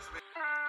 Thanks, man.